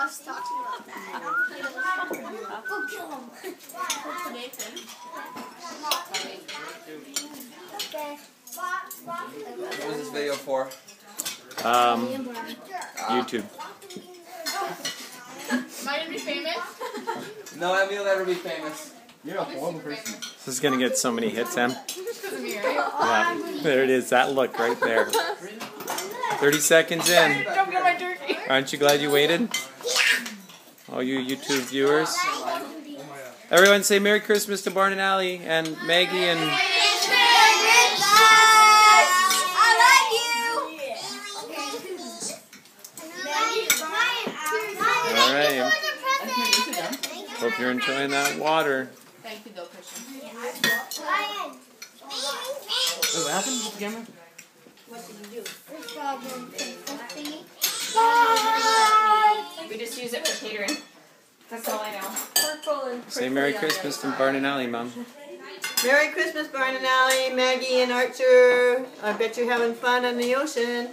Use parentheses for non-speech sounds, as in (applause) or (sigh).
I was talking about that. (laughs) Go kill him. Okay. What was this video for? Um, YouTube. Am I gonna be famous? No, Emmy will never be famous. You're a horrible person. This is gonna get so many hits, Em. Just because of me, right? Yeah, there it is. That look right there. (laughs) 30 seconds in. Don't get my turkey. Aren't you glad you waited? Yeah. All you YouTube viewers. Everyone say Merry Christmas to Barn and Alley and Maggie and All right. Hope you're enjoying that water. Thank you, though, Christian. Wait, what happened with the camera? We just use it for catering. That's all I know. Say Merry Christmas to Barn and Alley, Mom. Merry Christmas, Barn and Alley, Maggie and Archer. I bet you're having fun on the ocean.